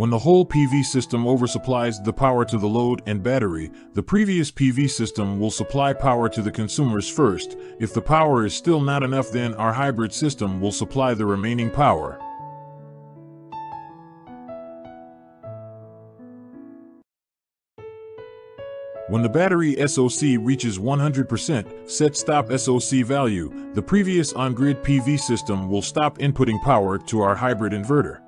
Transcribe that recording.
When the whole PV system oversupplies the power to the load and battery, the previous PV system will supply power to the consumers first. If the power is still not enough, then our hybrid system will supply the remaining power. When the battery SOC reaches 100% set stop SOC value, the previous on-grid PV system will stop inputting power to our hybrid inverter.